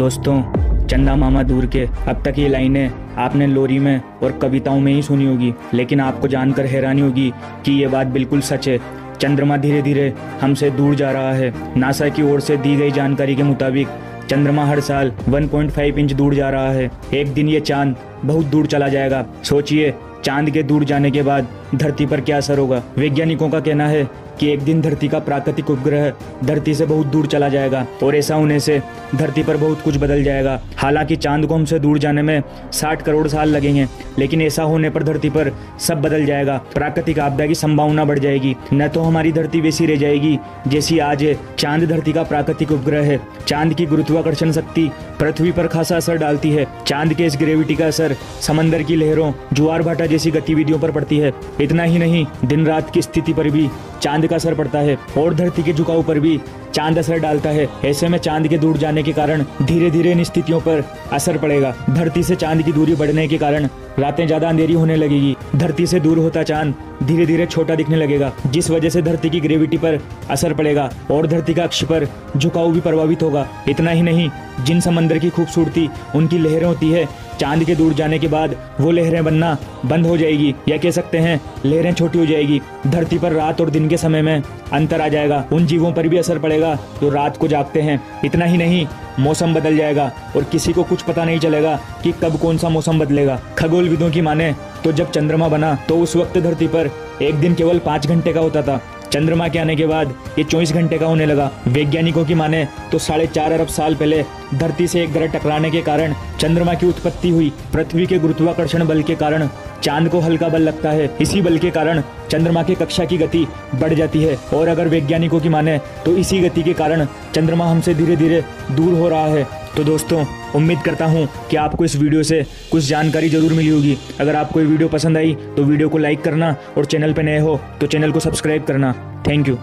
दोस्तों, चंदा मामा दूर के, अब तक ये लाइनें आपने लोरी में और कविताओं में ही सुनी होगी, लेकिन आपको जानकर हैरानी होगी कि ये बात बिल्कुल सच है। चंद्रमा धीरे धीरे हमसे दूर जा रहा है। नासा की ओर से दी गई जानकारी के मुताबिक, चंद्रमा हर साल 1.5 इंच दूर जा रहा है। एक दिन ये चाँद बहुत दूर चला जाएगा। सोचिए, चाँद के दूर जाने के बाद धरती पर क्या असर होगा? वैज्ञानिकों का कहना है कि एक दिन धरती का प्राकृतिक उपग्रह धरती से बहुत दूर चला जाएगा और ऐसा होने से धरती पर बहुत कुछ बदल जाएगा। हालाँकि चाँद को हमसे दूर जाने में 60 करोड़ साल लगेंगे लेकिन ऐसा होने पर धरती पर सब बदल जाएगा। प्राकृतिक आपदा की संभावना बढ़ जाएगी। न तो हमारी धरती वैसी रह जाएगी जैसी आज है। चाँद धरती का प्राकृतिक उपग्रह है। चाँद की गुरुत्वाकर्षण शक्ति पृथ्वी पर खासा असर डालती है। चाँद के इस ग्रेविटी का असर समंदर की लहरों, जुआर भाटा जैसी गतिविधियों पर पड़ती है। इतना ही नहीं दिन रात की स्थिति पर भी चाँद का असर पड़ता है और धरती के झुकाव पर भी चाँद असर डालता है। ऐसे में चाँद के दूर जाने के कारण धीरे धीरे इन स्थितियों पर असर पड़ेगा। धरती से चाँद की दूरी बढ़ने के कारण रातें ज़्यादा अंधेरी होने लगेगी। धरती से दूर होता चाँद धीरे धीरे छोटा दिखने लगेगा, जिस वजह से धरती की ग्रेविटी पर असर पड़ेगा और धरती का अक्ष पर झुकाव भी प्रभावित होगा। इतना ही नहीं, जिन समंदर की खूबसूरती, उनकी लहरें होती है, चाँद के दूर जाने के बाद वो लहरें बनना बंद हो जाएगी। या कह सकते हैं, लहरें छोटी हो जाएगी। धरती पर रात और दिन के समय में अंतर आ जाएगा, उन जीवों पर भी असर पड़ेगा, जो रात को जागते हैं। इतना ही नहीं, मौसम बदल जाएगा और किसी को कुछ पता नहीं चलेगा कि कब कौन सा मौसम बदलेगा। खगोल विदों की माने तो जब चंद्रमा बना तो उस वक्त धरती पर एक दिन केवल पाँच घंटे का होता था। चंद्रमा के आने के बाद ये चौबीस घंटे का होने लगा। वैज्ञानिकों की माने तो साढ़े चार अरब साल पहले धरती से एक ग्रह टकराने के कारण चंद्रमा की उत्पत्ति हुई। पृथ्वी के गुरुत्वाकर्षण बल के कारण चाँद को हल्का बल लगता है। इसी बल के कारण चंद्रमा की कक्षा की गति बढ़ जाती है। और अगर वैज्ञानिकों की माने तो इसी गति के कारण चंद्रमा हमसे धीरे धीरे दूर हो रहा है। तो दोस्तों, उम्मीद करता हूँ कि आपको इस वीडियो से कुछ जानकारी ज़रूर मिली होगी। अगर आपको ये वीडियो पसंद आई तो वीडियो को लाइक करना और चैनल पर नए हो तो चैनल को सब्सक्राइब करना। Thank you.